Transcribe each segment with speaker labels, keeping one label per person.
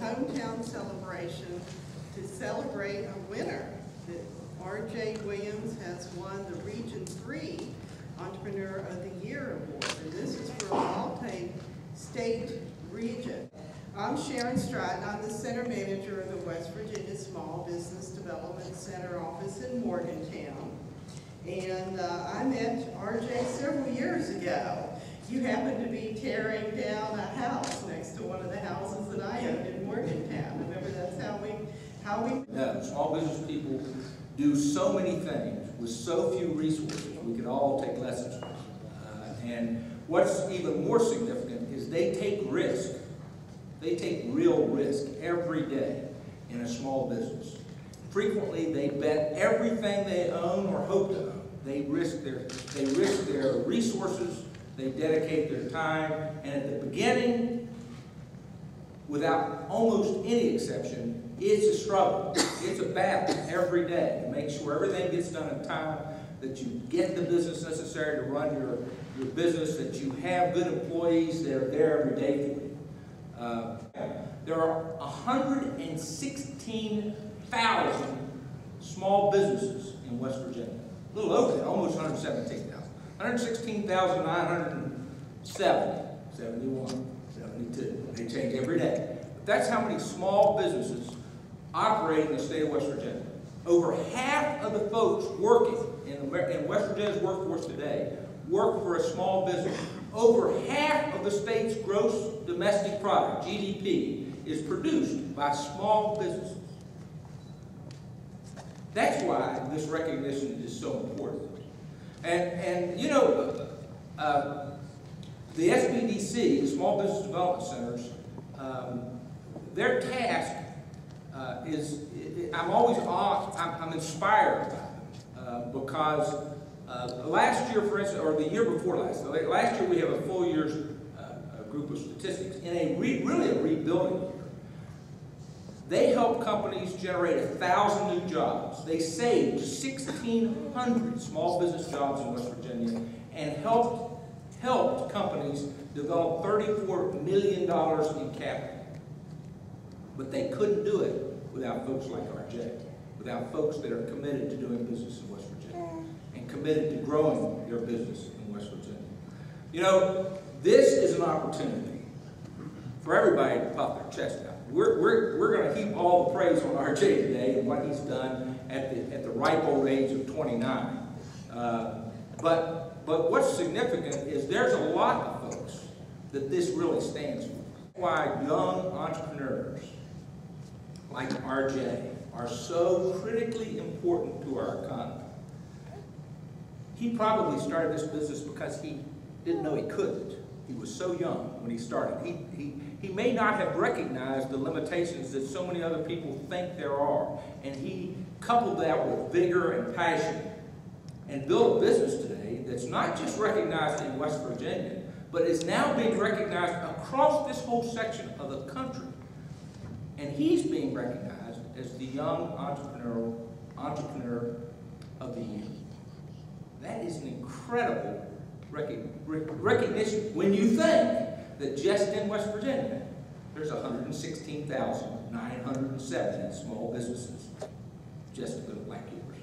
Speaker 1: hometown celebration to celebrate a winner. That R.J. Williams has won the Region 3 Entrepreneur of the Year Award, and this is for a multi-state region. I'm Sharon Stratton. I'm the Center Manager of the West Virginia Small Business Development Center office in Morgantown. And uh, I met RJ several years ago. You happened to be tearing down a house next to one of the houses that I owned in Morgantown. Remember, that's how we, how we
Speaker 2: small business people do so many things with so few resources. We can all take lessons from. Uh, and what's even more significant is they take risk. They take real risk every day in a small business. Frequently, they bet everything they own or hope to own. They risk their, they risk their resources, they dedicate their time, and at the beginning, without almost any exception, it's a struggle. It's a battle every day to make sure everything gets done in time, that you get the business necessary to run your, your business, that you have good employees that are there every day for you. Uh, there are 116,000 small businesses in West Virginia. A little over that, almost 117,000. 116,970, 71, 72. They change every day. But that's how many small businesses operate in the state of West Virginia. Over half of the folks working in, in West Virginia's workforce today work for a small business. Over half of the state's gross domestic product, GDP, is produced by small businesses. That's why this recognition is so important. And, and you know, uh, the SBDC, the Small Business Development Centers, um, their task uh, is, I'm always awe, I'm, I'm inspired by them uh, because uh, last year, for instance, or the year before last, last year we have a full year's uh, group of statistics in a re, really a rebuilding year. They helped companies generate a thousand new jobs. They saved 1,600 small business jobs in West Virginia and helped helped companies develop $34 million in capital. But they couldn't do it without folks like RJ, without folks that are committed to doing business in West Virginia and committed to growing their business in West Virginia. You know, this is an opportunity for everybody to pop their chest out. We're, we're, we're going to heap all the praise on RJ today and what he's done at the, at the ripe old age of 29. Uh, but, but what's significant is there's a lot of folks that this really stands for. Why young entrepreneurs like RJ are so critically important to our economy. He probably started this business because he didn't know he couldn't. He was so young when he started. He, he, he may not have recognized the limitations that so many other people think there are. And he coupled that with vigor and passion and built a business today that's not just recognized in West Virginia, but is now being recognized across this whole section of the country. He's being recognized as the young entrepreneur, entrepreneur of the year. That is an incredible recognition when you think that just in West Virginia, there's 116,907 small businesses just like yours.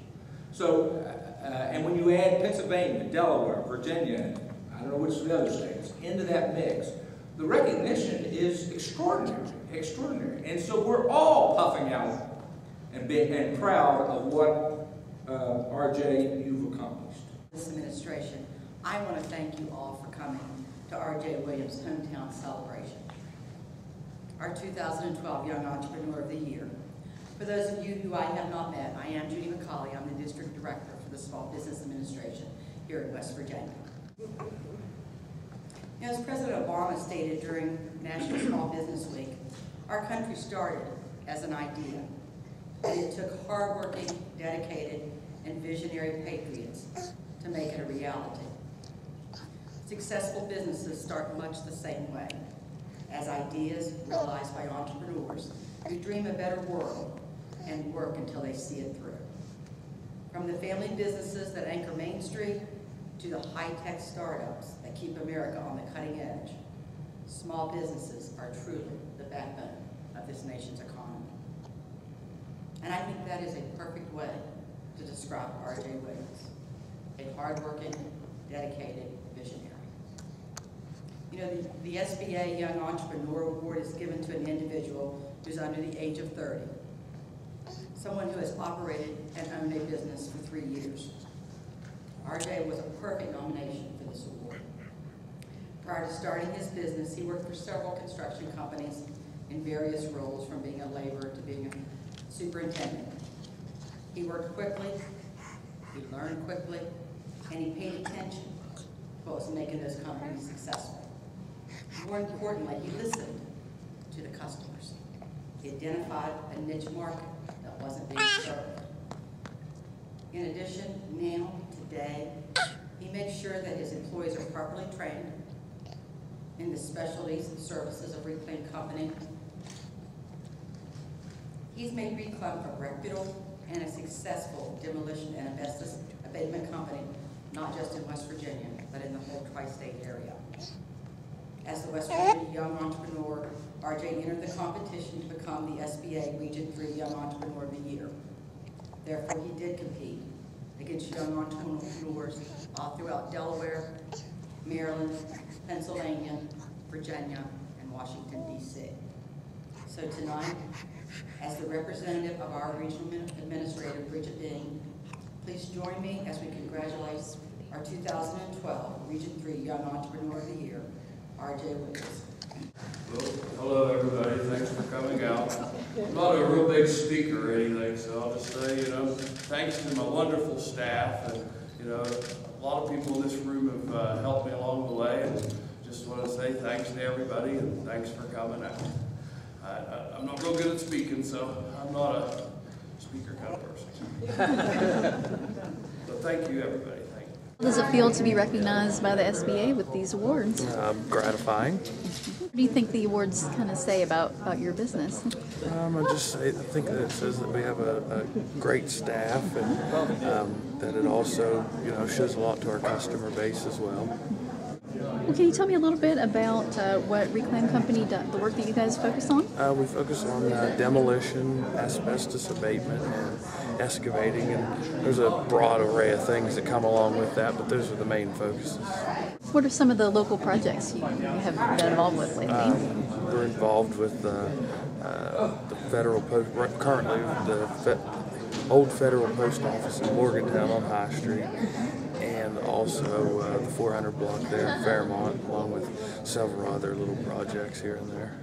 Speaker 2: So, uh, and when you add Pennsylvania, Delaware, Virginia, I don't know which of the other states, into that mix, the recognition is extraordinary, extraordinary. And so we're all puffing out and, and proud of what uh, RJ you've accomplished.
Speaker 3: This administration, I want to thank you all for coming to RJ Williams Hometown Celebration, our 2012 Young Entrepreneur of the Year. For those of you who I have not met, I am Judy McCauley. I'm the District Director for the Small Business Administration here in West Virginia. As President Obama stated during National Small Business Week, our country started as an idea, and it took hardworking, dedicated, and visionary patriots to make it a reality. Successful businesses start much the same way, as ideas realized by entrepreneurs who dream a better world and work until they see it through. From the family businesses that anchor Main Street to the high-tech startups that keep America on the cutting edge, small businesses are truly the backbone of this nation. That is a perfect way to describe R.J. Williams, a hardworking, dedicated visionary. You know, the, the SBA Young Entrepreneur Award is given to an individual who's under the age of 30, someone who has operated and owned a business for three years. RJ was a perfect nomination for this award. Prior to starting his business, he worked for several construction companies in various roles, from being a laborer to being a superintendent. He worked quickly, he learned quickly, and he paid attention to what was making those companies successful. More importantly, he listened to the customers. He identified a niche market that wasn't being served. In addition, now, today, he makes sure that his employees are properly trained in the specialties and services of Reclaim Company. He's made Reclaim a reputable and a successful demolition and asbestos abatement company, not just in West Virginia, but in the whole tri-state area. As the West Virginia Young Entrepreneur, RJ entered the competition to become the SBA Region Three Young Entrepreneur of the Year. Therefore, he did compete against young entrepreneurs all throughout Delaware, Maryland, Pennsylvania, Virginia, and Washington DC. So tonight, as the representative of our regional administrator, Bridget Dean, please join me as we congratulate our 2012 Region 3 Young Entrepreneur of the Year, RJ Williams.
Speaker 4: Well, hello, everybody, thanks for coming out. I'm not a real big speaker or anything, so I'll just say, you know, thanks to my wonderful staff, and, you know, a lot of people in this room have uh, helped me along the way, and just want to say thanks to everybody, and thanks for coming out. I- I- I'm not real good at speaking, so I'm not a speaker kind of person. But thank you, everybody, thank you.
Speaker 5: How does it feel to be recognized by the SBA with these awards?
Speaker 6: um, gratifying.
Speaker 5: What do you think the awards kind of say about, about your business?
Speaker 6: Um, I just say, I think that it says that we have a, a great staff and um, that it also, you know, shows a lot to our customer base as well.
Speaker 5: Well, can you tell me a little bit about uh, what Reclaim Company, do, the work that you guys focus on?
Speaker 6: Uh, we focus on uh, demolition, asbestos abatement, and excavating, and there's a broad array of things that come along with that, but those are the main focuses.
Speaker 5: What are some of the local projects you, have been involved with lately?
Speaker 6: Um, we're involved with uh, uh, the federal post, currently the fe- old federal post office in Morgantown on High Street, and also uh, the 400 block there in Fairmont, along with several other little projects here and there.